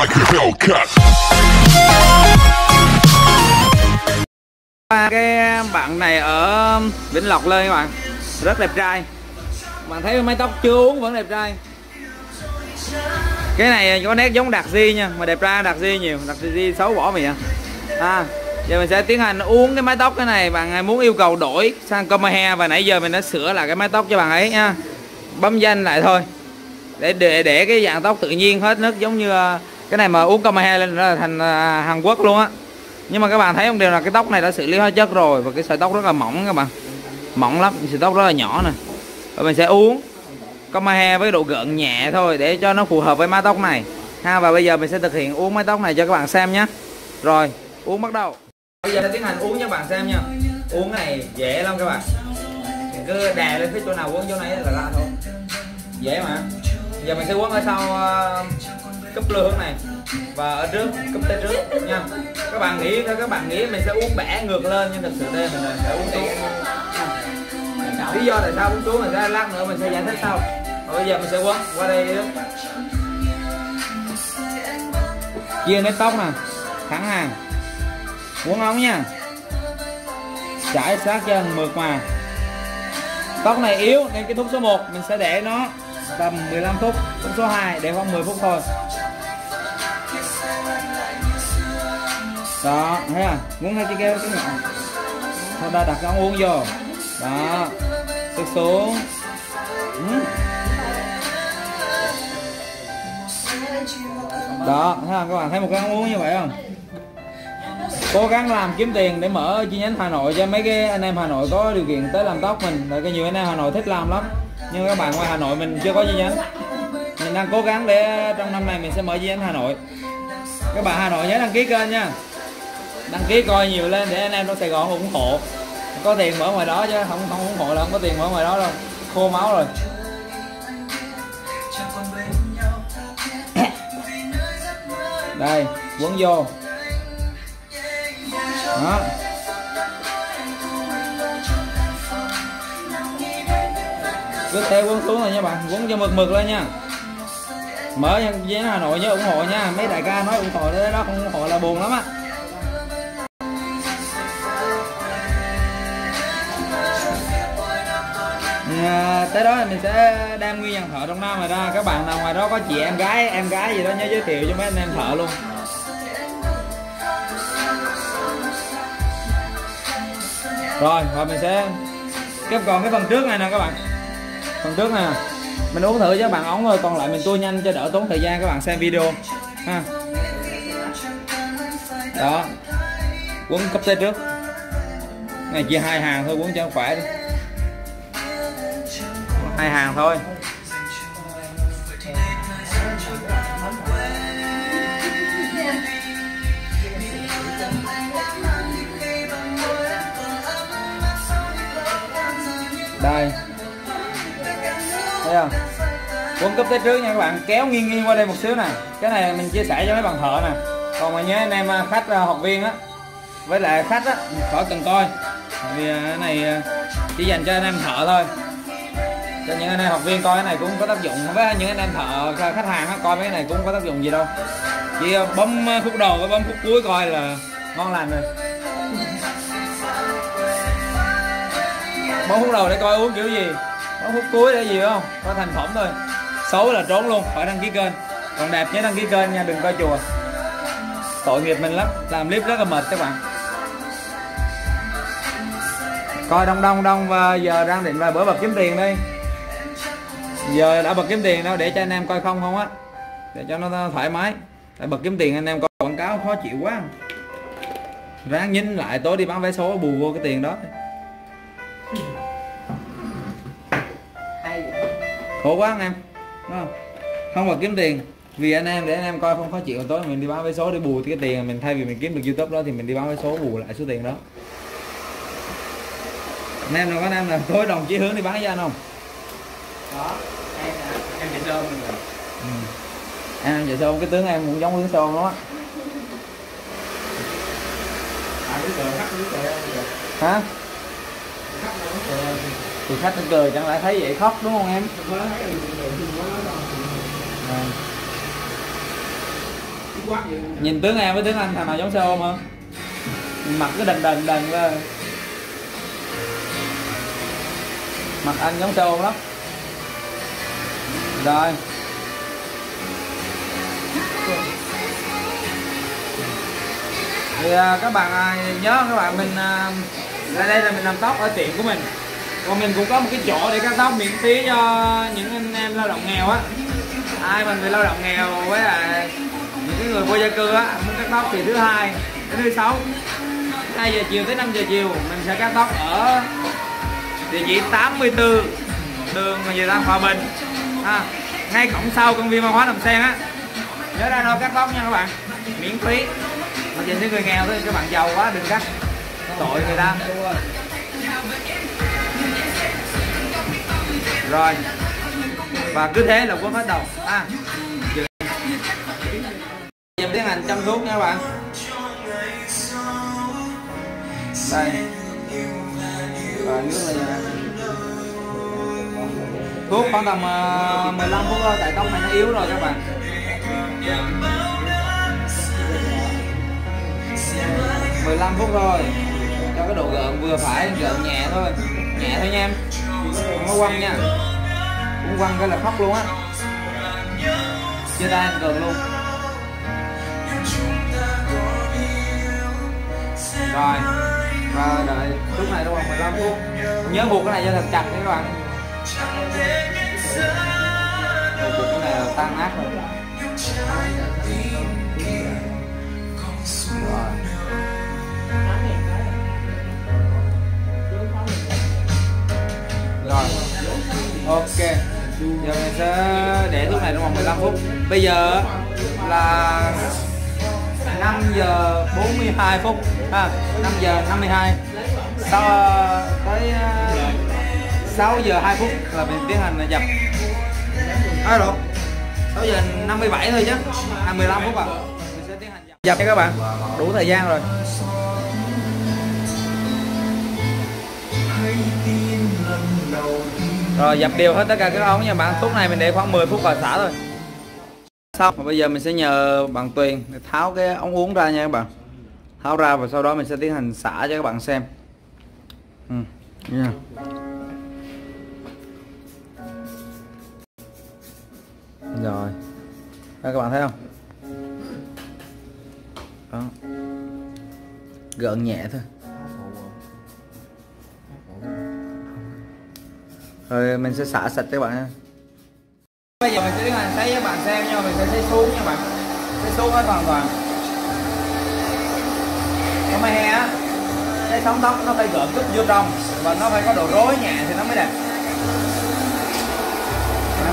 like a Hellcat. cái bạn này ở Vĩnh Lộc lên các bạn. Rất đẹp trai. Bạn thấy mái tóc chưa uống vẫn đẹp trai. Cái này có nét giống đặc di nha, mà đẹp trai đặc di nhiều. Đặc di xấu bỏ mày à. À giờ mình sẽ tiến hành uống cái mái tóc cái này. Bạn muốn yêu cầu đổi sang Comahair và nãy giờ mình đã sửa lại cái mái tóc cho bạn ấy nha bấm danh lại thôi. Để để để cái dạng tóc tự nhiên hết nước giống như cái này mà uống Comahair lên là thành à, Hàn Quốc luôn á. Nhưng mà các bạn thấy không? Điều là cái tóc này đã xử lý hóa chất rồi và cái sợi tóc rất là mỏng các bạn. Mỏng lắm sợi tóc rất là nhỏ nè. Và mình sẽ uống Comahair với độ gợn nhẹ thôi để cho nó phù hợp với mái tóc này. Ha và bây giờ mình sẽ thực hiện uống mái tóc này cho các bạn xem nhé. Rồi uống bắt đầu. Bây giờ sẽ tiến hành uống cho các bạn xem nha. Uống này dễ lắm các bạn. Mình cứ đè lên phía chỗ nào uống chỗ này là ra thôi. Dễ mà. Giờ mình sẽ uống ở sau uh, lơ hướng này. Và ở trước cúp tay trước nha. Các bạn nghĩ các bạn nghĩ mình sẽ uống bẻ ngược lên nhưng thực sự đây mình sẽ uống xuống lý do tại sao uống xuống mình sẽ lát nữa mình sẽ giải thích sau. Và bây giờ mình sẽ quấn qua đây. Chia nếp tóc nè thẳng hàng quấn ống nha. Chải sát chân mượt mà. Tóc này yếu nên cái thuốc số 1 mình sẽ để nó tầm 15 phút thuốc số 2 để khoảng 10 phút thôi đó, thấy à muốn hai chiếc keo cái nhỏ sau đó đặt cái ống uống vô. Đó. Sức xuống. Ừ. đó, thấy không? Các bạn thấy một cái ống uống như vậy không? Cố gắng làm kiếm tiền để mở chi nhánh Hà Nội cho mấy cái anh em Hà Nội có điều kiện tới làm tóc mình. Tại cái nhiều anh em Hà Nội thích làm lắm. Nhưng các bạn ngoài Hà Nội mình chưa có chi nhánh. Mình đang cố gắng để trong năm này mình sẽ mở chi nhánh Hà Nội. Các bạn Hà Nội nhớ đăng ký kênh nha đăng ký coi nhiều lên để anh em trong Sài Gòn ủng hộ. Có tiền mở ngoài đó chứ, không không ủng hộ là không có tiền mở ngoài đó đâu. Khô máu rồi. Đây, quấn vô. Đó. Cứ theo quấn xuống rồi nha bạn, quấn cho mực mực lên nha. Mở với Hà Nội nhớ ủng hộ nha. Mấy đại ca nói ủng hộ đấy đó không ủng hộ là buồn lắm á. À, tới đó mình sẽ đem nguyên dàn thợ trong nam rồi ra các bạn nào ngoài đó có chị em gái em gái gì đó nhớ giới thiệu cho mấy anh em thợ luôn. Rồi và mình sẽ kép còn cái phần trước này nè các bạn. Phần trước nè mình uống thử cho bạn ống thôi còn lại mình tua nhanh cho đỡ tốn thời gian các bạn xem video. Ha. Đó. Quấn cấp tay trước. Này chia hai hàng thôi quấn cho khỏe đi hai hàng thôi. Đây. Thấy không? Quân cấp tới trước nha các bạn. Kéo nghiêng nghiêng qua đây một xíu nè. Cái này mình chia sẻ cho mấy bạn thợ nè. Còn mà nhớ anh em à, khách à, học viên á. Với lại khách á khỏi cần coi. Vì à, cái này chỉ dành cho anh em thợ thôi cho những anh em học viên coi cái này cũng có tác dụng với những anh em thợ khách hàng coi mấy cái này cũng có tác dụng gì đâu. Chỉ ờ, bấm ờ, khúc đầu với bấm khúc cuối coi là ngon lành rồi. Bấm khúc đầu để coi uống kiểu gì. Bấm khúc cuối để gì không? Có thành phẩm thôi. Xấu là trốn luôn, phải đăng ký kênh. Còn đẹp nhớ đăng ký kênh nha, đừng coi chùa. Tội nghiệp mình lắm, làm clip rất là mệt các bạn. Coi đông đông đông và giờ đang định vài bữa bập kiếm tiền đi giờ đã bật kiếm tiền đâu để cho anh em coi không không á. Để cho nó thoải mái. Tại bật kiếm tiền anh em coi quảng cáo khó chịu quá. Ráng nhín lại tối đi bán vé số bù vô cái tiền đó. Khổ quá anh em. Đúng không? Không bật kiếm tiền. Vì anh em để anh em coi không khó chịu tối mình đi bán vé số để bù cái tiền mình thay vì mình kiếm được youtube đó thì mình đi bán vé số bù lại số tiền đó. Anh em nào có anh em là tối đồng chí hướng đi bán cho anh không? Đó em chị sơn rồi. Ừ. em vậy sao cái tướng em cũng giống tướng sơn à cờ em kìa. Hả? Thì khách nó cười chẳng lẽ thấy vậy khóc đúng không em? À. nhìn tướng em với tướng anh thằng nào giống xe ôm hơn mặt cứ đần đần đần lên mặt anh giống xe ôm lắm đây thì à, các bạn à, nhớ các bạn mình à, ra đây là mình làm tóc ở tiệm của mình. Còn mình cũng có một cái chỗ để cắt tóc miễn phí cho những anh em lao động nghèo á. Ai mà người lao động nghèo với lại những cái người vô gia cư á muốn cắt tóc thì thứ hai đến thứ sáu 2 giờ chiều tới 5 giờ chiều mình sẽ cắt tóc ở địa chỉ 84 đường Nhà Tăng Hòa Bình à, ngay cổng sau công viên văn hóa Đầm Sen á. Nhớ ra đâu cắt tóc nha các bạn. Miễn phí. Mà dành cho người nghèo thôi các bạn giàu quá đừng cắt. Tội người ta. Rồi. Và cứ thế là quân bắt đầu. À. Em tiến hành chăm thuốc nha các bạn. Đây. Và nước là thuốc, khoảng tầm ờ, 15 phút thôi, tại tóc này nó yếu rồi các bạn. mười lăm phút thôi, cho cái độ gợn vừa phải, gợn nhẹ thôi nhẹ thôi nha em. Không có quăng nha. Cũng quăng cái là khóc luôn á. Chia tay anh gần luôn. Rồi và đợi, lúc này đâu còn 15 phút. Nhớ buộc cái này cho thật chặt nha các bạn này là tan nát rồi. Rồi. ok. Giờ mình sẽ để thuốc này trong vòng 15 phút. Bây giờ là 5 giờ 42 phút. Ha 5 giờ 52 sau tới 6 giờ 2 phút là mình tiến hành dập. À rồi 6 giờ 57 thôi chứ 25 phút à? Mình sẽ tiến hành dập, dập nha các bạn đủ thời gian rồi. Rồi dập đều hết tất cả các ống nha bạn. Thuốc này mình để khoảng 10 phút và xả thôi. Xong và bây giờ mình sẽ nhờ bạn Tuyền để tháo cái ống uống ra nha các bạn. Tháo ra và sau đó mình sẽ tiến hành xả cho các bạn xem. Ừ. yeah. Rồi. Đây các bạn thấy không? Đó. Gợn nhẹ thôi. Rồi mình sẽ xả sạch các bạn nha. Bây giờ mình sẽ tiến hành sấy các bạn xem nha, mình sẽ sấy xuống nha bạn. Sấy xuống hết hoàn toàn. Có mai he á cái sóng tóc nó phải gợn chút vô trong và nó phải có độ rối nhẹ thì nó mới đẹp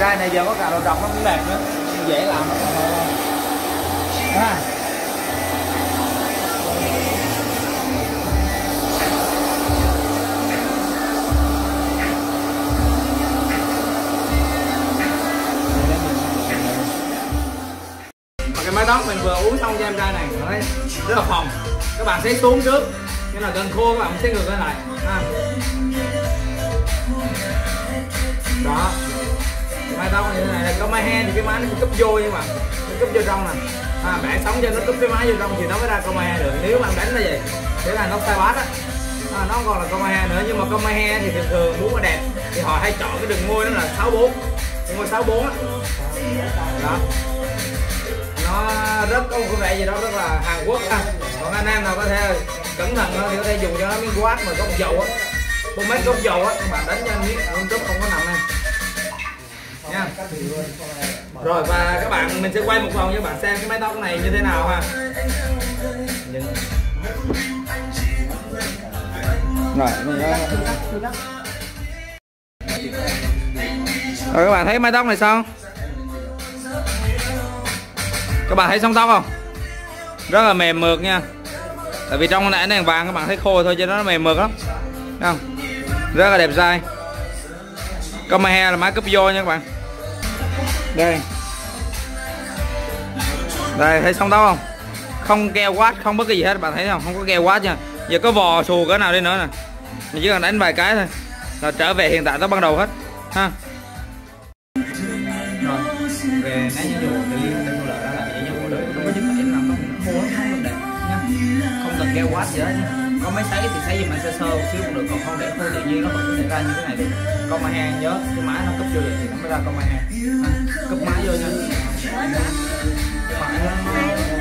ra này giờ có cả đồ trọc nó cũng đẹp nữa. Dễ làm. Ha cái mái tóc mình vừa uống xong cho em trai này thấy rất là phòng. Các bạn sẽ xuống trước nghĩa là gần khô các bạn sẽ ngược lại. Ha. Đó mái tóc như thế này có mái he thì cái máy nó cúp vô nhưng mà nó cúp vô trong nè. À, bạn sống cho nó cúp cái máy vô trong thì nó mới ra con he được. Nếu bạn đánh nó vậy thế là nó sai bát á. À, nó còn là con he nữa nhưng mà con he thì thường thường muốn mà đẹp thì họ hay chọn cái đường môi nó là 64 đường môi 64 á. Đó. Nó rất có một vẻ gì đó rất là Hàn Quốc. Ha còn anh em nào có thể cẩn thận thì có thể dùng cho nó miếng quát mà gốc dầu á. Một mấy gốc dầu á các bạn đánh cho miếng à, không trúc không có nằm nha. Rồi, và các bạn, mình sẽ quay một vòng cho bạn xem cái mái tóc này như thế nào ha. Rồi rồi, các bạn thấy mái tóc này sao? Các bạn thấy xong tóc không? Rất là mềm mượt nha. Tại vì trong nãy đèn vàng các bạn thấy khô thôi cho nó mềm mượt lắm. Thấy không? Rất là đẹp dai. Con he là máy cúp vô nha các bạn đây. Đây, thấy xong tóc không? Không keo quát, không bất kỳ gì hết, bạn thấy không? Không có keo quát nha. Giờ có vò xù cái nào đi nữa nè. Chỉ cần đánh vài cái thôi, là trở về hiện tại tới ban đầu hết, ha. Về nãy giờ tự nhiên tên thu lợi đó là cái vụ lợi không có dính vào cái nằm nó khô hết không cần keo quát gì hết có máy sấy thì sấy giùm anh sơ sơ một xíu cũng được còn không để khô tự nhiên nó vẫn có thể ra như thế này được. Con mai hang nhớ cái máy nó cấp vô vậy thì nó mới ra con mai hang. À, cấp máy vô nha. Nhưng mà nó, nó,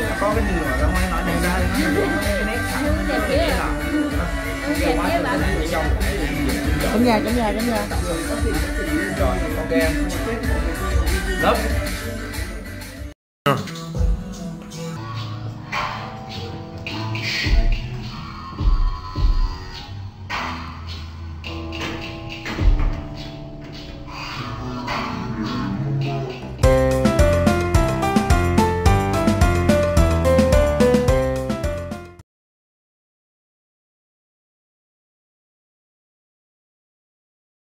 nó có cái nhựa ra. Ngoài nó đem ra. Thì nó cái nét sẵn nó quát thì cái này chỉ trong Chấm ra, chấm ra, chấm ra. rồi ok